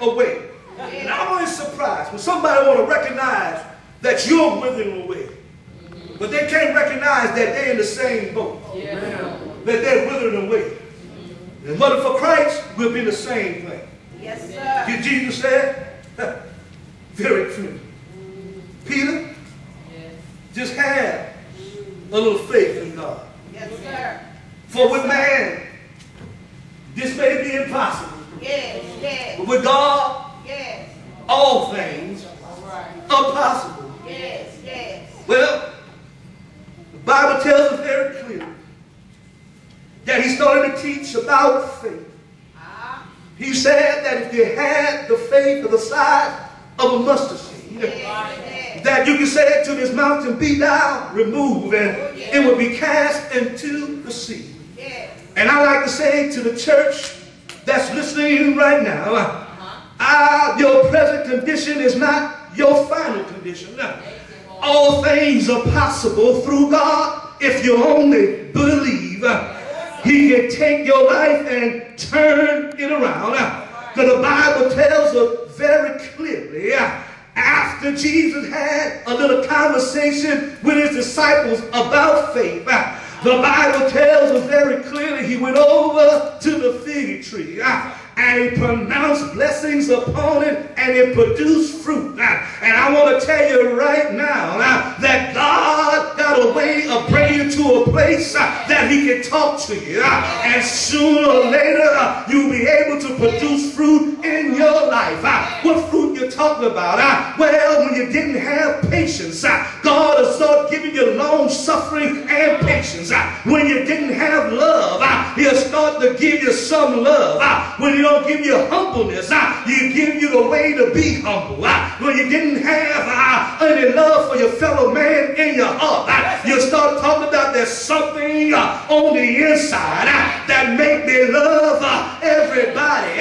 away. And I'm always surprised when somebody want to recognize that you're withering away. But they can't recognize that they're in the same boat. Yeah. That they're withering away. And but for Christ, we'll be the same thing. Yes, sir. Jesus said, very true. Peter, yes. just have a little faith in God. Yes, sir. For with man, this may be impossible. Yes, yes. But with God, yes. all things right. are possible. Yes, yes. Well, the Bible tells us very clearly that he started to teach about faith. Ah. He said that if you had the faith of the size of a mustard seed, yes, that you could say to this mountain, be thou removed, and oh, yes. it will be cast into the sea. And I like to say to the church that's listening right now, uh, your present condition is not your final condition. All things are possible through God if you only believe. He can take your life and turn it around. Because the Bible tells us very clearly after Jesus had a little conversation with his disciples about faith, the Bible tells us very clearly he went over to the fig tree uh, and he pronounced blessings upon it and it produced fruit. Uh, and I want to tell you right now uh, that God got a way of bringing you to a place that he can talk to you. and sooner or later you'll be able to produce fruit in your life. what fruit you talking about? well, when you didn't have patience, God will start giving you long suffering and patience. When you didn't have love, uh, start to give you some love. Uh, when he don't give you humbleness, uh, he give you the way to be humble. Ah. When you didn't have any love for your fellow man in your heart, you start talking about there's something on the inside that make me love everybody.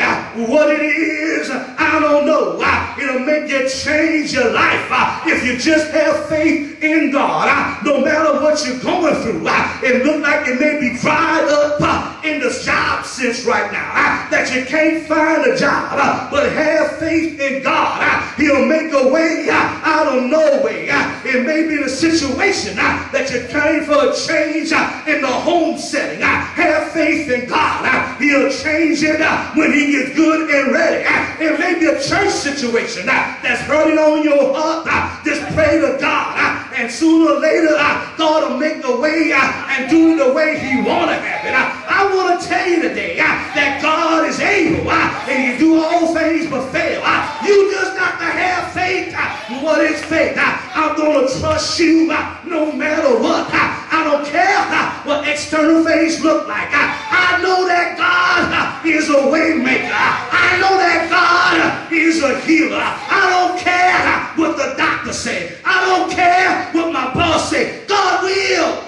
What it is, I don't know. It'll make you change your life if you just have faith in God. No matter what you're going through, it look like it may be dried up you can't find a job, uh, but have faith in God. Uh, he'll make a way uh, out of no way. Uh. It may be the situation that you came for a change in the home setting. Have faith in God. He'll change it when he gets good and ready. It may be a church situation that's hurting on your heart. Just pray to God. And sooner or later, God will make a way and do the way he want to have it. I want to tell going to trust you uh, no matter what. Uh, I don't care uh, what external things look like. Uh, I know that God is a waymaker. I know that God is a healer. I don't care what the doctor said. I don't care what my boss said. God will.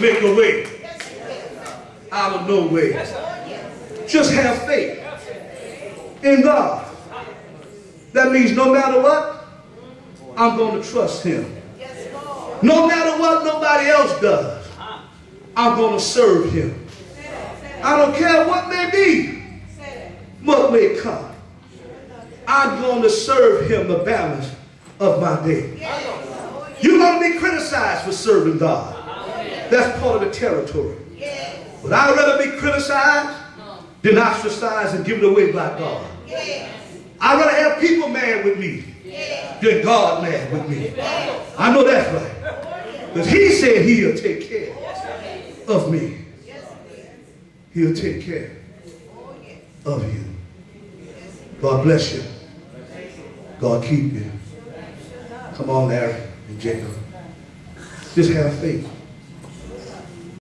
make a way out of no way. Just have faith in God. That means no matter what, I'm going to trust him. No matter what nobody else does, I'm going to serve him. I don't care what may be, what may come. I'm going to serve him the balance of my day. You're going to be criticized for serving God. That's part of the territory. But I'd rather be criticized than ostracized and given away by God. I'd rather have people mad with me than God mad with me. I know that's right. Because he said he'll take care of me. He'll take care of you. God bless you. God keep you. Come on, Larry and Jacob. Just have faith.